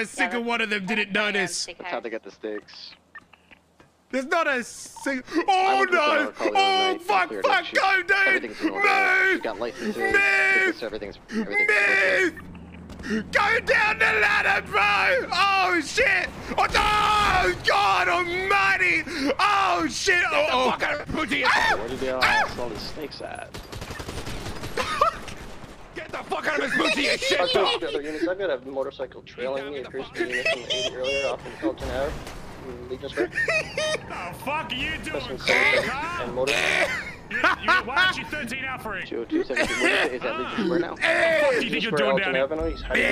not a single one of them didn't know this. That's how they get the stakes. There's not a single. Oh no! Flower Color the other Oh night, fuck! Fuck! She- Go, dude! Everything's in order. She's Move! got licenses, Move! everything's everything's Move! Go down the ladder, bro! Oh shit! Oh, oh God Almighty! Oh shit! Oh, oh. Fuck out of booty. Where did they all Ah! all the snakes at? Fuck out of his booty, you shit Fuck dog. the other units. I've got a motorcycle trailing me. Appears to be unit from the 80 earlier off in Felton Ave. in Legion Square. the fuck are you doing, Christmas bro? Center Huh? and motor. You, you, why aren't you 13 out for it? 202 17. What is it? Is that Legion Square now? What do you think you're doing down here? Avenue. He's hiding.